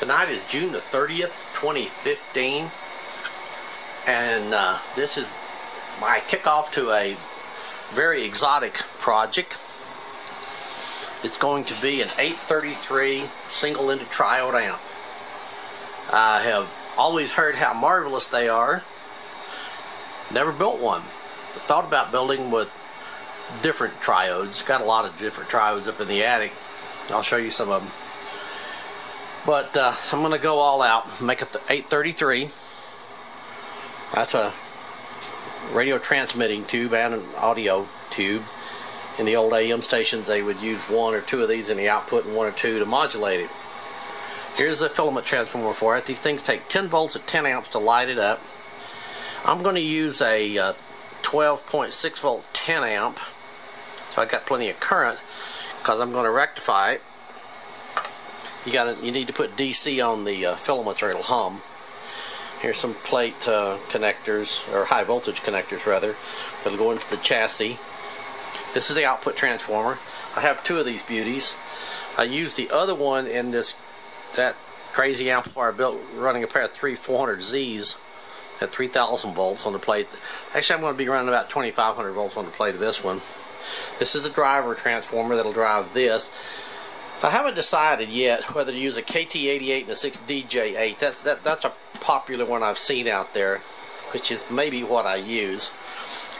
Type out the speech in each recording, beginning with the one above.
Tonight is June the 30th, 2015, and uh, this is my kickoff to a very exotic project. It's going to be an 833 single-ended triode amp. I have always heard how marvelous they are. Never built one. Thought about building with different triodes. Got a lot of different triodes up in the attic. I'll show you some of them. But uh, I'm going to go all out, make it the 833. That's a radio transmitting tube and an audio tube. In the old AM stations, they would use one or two of these in the output and one or two to modulate it. Here's a filament transformer for it. These things take 10 volts at 10 amps to light it up. I'm going to use a uh, 12.6 volt 10 amp. So I got plenty of current because I'm going to rectify it you got you need to put DC on the uh, filament or it'll hum. Here's some plate uh, connectors, or high voltage connectors rather, that'll go into the chassis. This is the output transformer. I have two of these beauties. I used the other one in this that crazy amplifier built running a pair of three 400Zs at 3000 volts on the plate. Actually, I'm going to be running about 2500 volts on the plate of this one. This is the driver transformer that'll drive this. I haven't decided yet whether to use a KT88 and a 6DJ8. That's that that's a popular one I've seen out there, which is maybe what I use.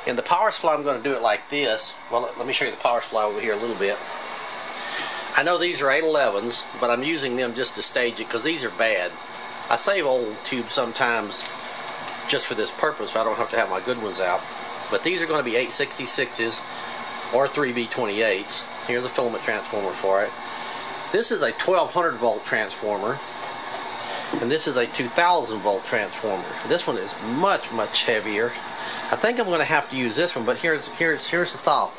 In the power supply, I'm going to do it like this. Well, let me show you the power supply over here a little bit. I know these are 811s, but I'm using them just to stage it because these are bad. I save old tubes sometimes just for this purpose, so I don't have to have my good ones out. But these are going to be 866s or 3B28s. Here's a filament transformer for it. This is a 1200 volt transformer and this is a 2000 volt transformer. This one is much much heavier. I think I'm going to have to use this one but here's here's here's the thought.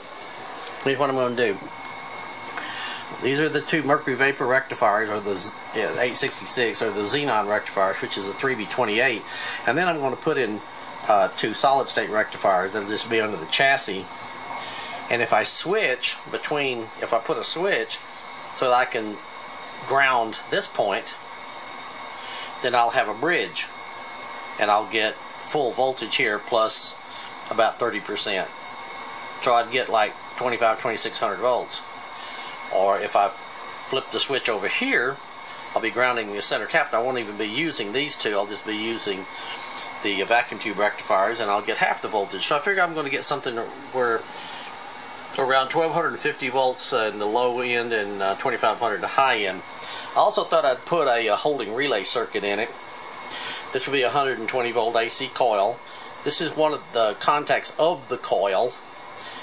Here's what I'm going to do. These are the two mercury vapor rectifiers or the yeah, 866 or the xenon rectifiers which is a 3B28 and then I'm going to put in uh, two solid state rectifiers that'll just be under the chassis and if I switch between if I put a switch so that I can ground this point, then I'll have a bridge and I'll get full voltage here plus about 30%. So I'd get like 25, 2600 volts. Or if I flip the switch over here, I'll be grounding the center tap and I won't even be using these two. I'll just be using the vacuum tube rectifiers and I'll get half the voltage. So I figure I'm going to get something where around 1250 volts in the low end and uh, 2500 in the high end. I also thought I'd put a, a holding relay circuit in it. This would be a 120 volt AC coil. This is one of the contacts of the coil.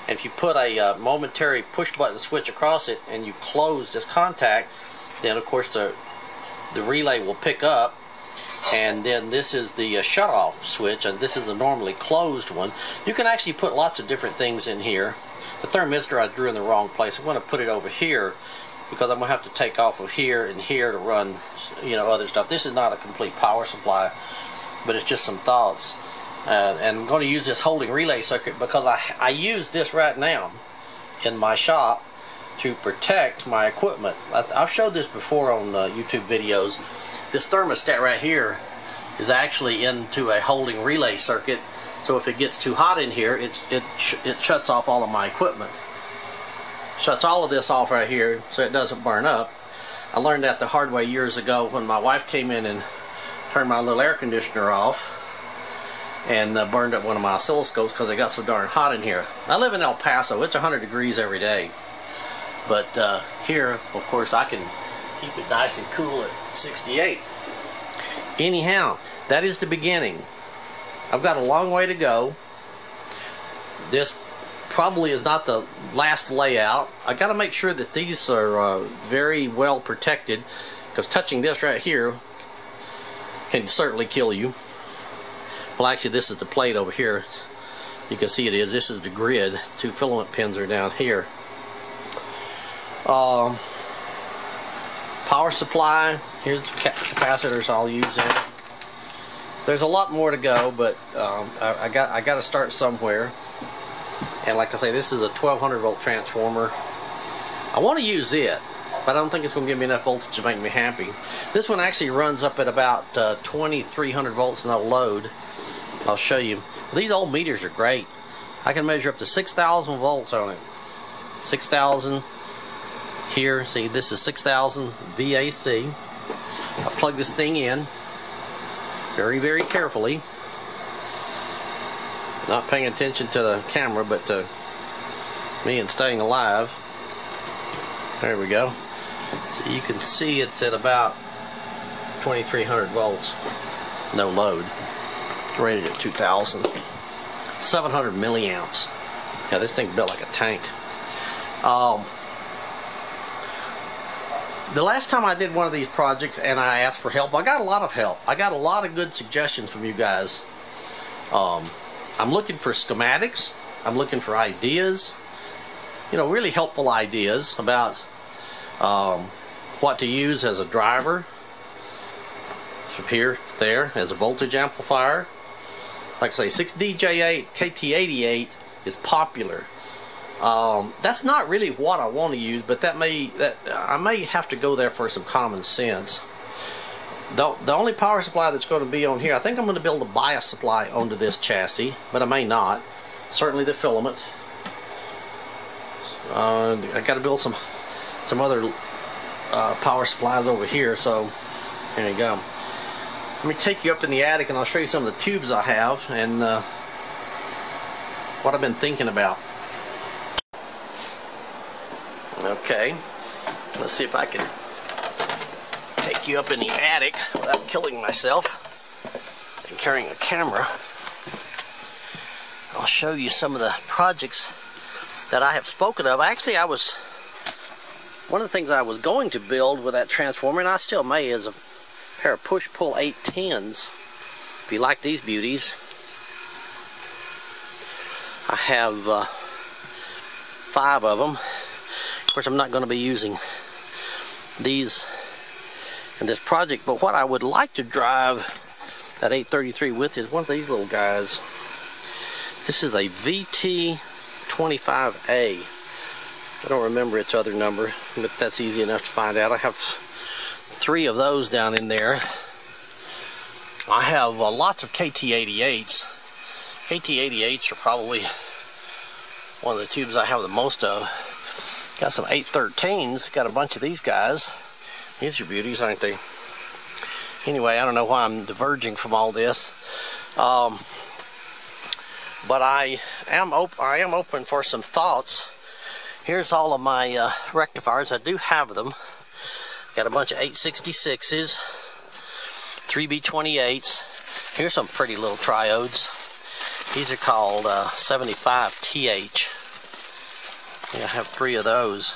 And if you put a uh, momentary push button switch across it and you close this contact, then of course the, the relay will pick up and then this is the uh, shut off switch and this is a normally closed one you can actually put lots of different things in here the thermistor I drew in the wrong place. I'm going to put it over here because I'm going to have to take off of here and here to run, you know, other stuff. This is not a complete power supply, but it's just some thoughts. Uh, and I'm going to use this holding relay circuit because I, I use this right now in my shop to protect my equipment. I, have showed this before on uh, YouTube videos. This thermostat right here is actually into a holding relay circuit so if it gets too hot in here, it, it, sh it shuts off all of my equipment. Shuts all of this off right here so it doesn't burn up. I learned that the hard way years ago when my wife came in and turned my little air conditioner off and uh, burned up one of my oscilloscopes because it got so darn hot in here. I live in El Paso. It's 100 degrees every day. But uh, here, of course, I can keep it nice and cool at 68. Anyhow, that is the beginning. I've got a long way to go. This probably is not the last layout. I got to make sure that these are uh, very well protected because touching this right here can certainly kill you. Well actually this is the plate over here. You can see it is. This is the grid. Two filament pins are down here. Um, power supply. Here's the capacitors I'll use in it there's a lot more to go, but um, I, I, got I got to start somewhere. And like I say, this is a 1200 volt transformer. I want to use it. but I don't think it's going to give me enough voltage to make me happy. This one actually runs up at about uh, 2300 volts no load. I'll show you. These old meters are great. I can measure up to 6,000 volts on it. 6,000 here. See, this is 6,000 VAC. I plug this thing in very, very carefully. Not paying attention to the camera, but to me and staying alive. There we go. So you can see it's at about 2300 volts. No load. Rated at 2000. 700 milliamps. Yeah, this thing's built like a tank. Um, the last time I did one of these projects and I asked for help, I got a lot of help. I got a lot of good suggestions from you guys. Um, I'm looking for schematics. I'm looking for ideas. You know, really helpful ideas about um, what to use as a driver. From here, there, as a voltage amplifier. Like I say, 6DJ8 KT88 is popular. Um, that's not really what I want to use, but that may that I may have to go there for some common sense. The, the only power supply that's going to be on here, I think I'm going to build a bias supply onto this chassis, but I may not. Certainly the filament. Uh, I got to build some some other uh, power supplies over here, so here you go. Let me take you up in the attic and I'll show you some of the tubes I have and uh, what I've been thinking about. Okay, let's see if I can take you up in the attic without killing myself and carrying a camera. I'll show you some of the projects that I have spoken of. Actually, I was, one of the things I was going to build with that transformer, and I still may, is a pair of push-pull 810s. If you like these beauties, I have uh, five of them. Of course, I'm not going to be using these in this project, but what I would like to drive that 833 with is one of these little guys. This is a VT25A. I don't remember its other number, but that's easy enough to find out. I have three of those down in there. I have uh, lots of KT88s. KT88s are probably one of the tubes I have the most of. Got some 813s. Got a bunch of these guys. These are beauties, aren't they? Anyway, I don't know why I'm diverging from all this. Um, but I am I am open for some thoughts. Here's all of my uh, rectifiers. I do have them. Got a bunch of 866s, 3B28s. Here's some pretty little triodes. These are called uh, 75TH. I have three of those.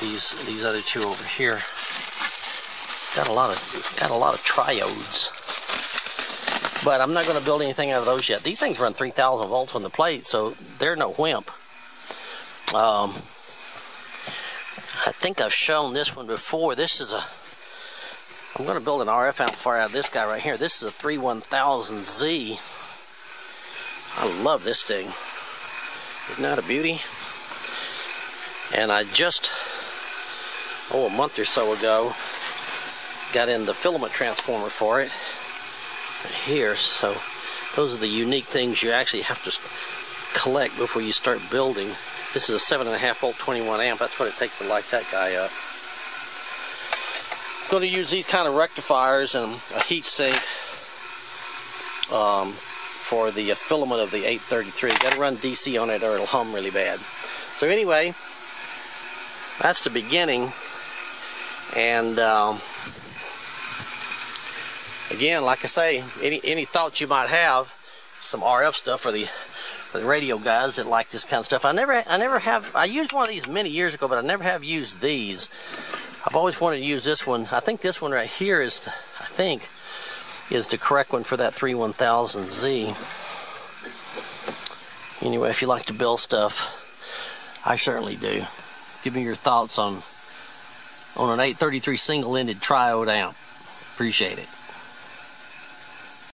These these other two over here. Got a lot of got a lot of triodes. But I'm not going to build anything out of those yet. These things run 3,000 volts on the plate, so they're no wimp. Um, I think I've shown this one before. This is a I'm going to build an RF amplifier out of this guy right here. This is a 31000Z. I love this thing. Isn't that a beauty? And I just, oh, a month or so ago, got in the filament transformer for it here. So those are the unique things you actually have to collect before you start building. This is a 7.5 volt 21 amp. That's what it takes to light that guy up. going to use these kind of rectifiers and a heat sink. Um, for the filament of the 833. Got to run DC on it or it'll hum really bad. So anyway, that's the beginning. And um, again, like I say, any any thoughts you might have, some RF stuff for the for the radio guys that like this kind of stuff. I never I never have I used one of these many years ago, but I never have used these. I've always wanted to use this one. I think this one right here is, I think, is the correct one for that 31000Z. Anyway, if you like to build stuff, I certainly do. Give me your thoughts on on an 833 single-ended triode amp. Appreciate it.